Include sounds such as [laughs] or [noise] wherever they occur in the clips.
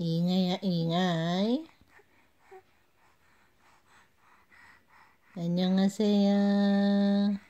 잉아야 잉아 안녕하세요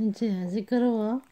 은채야 시끄러워?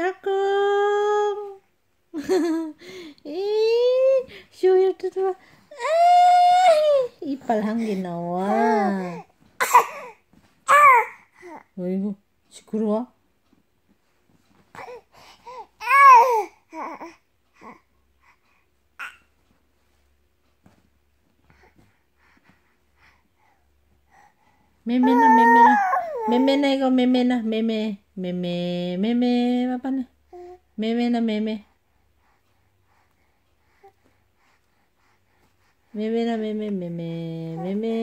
까꿍 [laughs] 이 뜯어봐 이빨 한 개 나와. 어이구 시끄러워. 메메나 메메나. 메메나 이거 메메나 메메 mẹ mẹ mẹ mẹ papa nè. Mẹ mẹ nè mẹ mẹ mẹ mẹ nè mẹ mẹ mẹ mẹ mẹ mẹ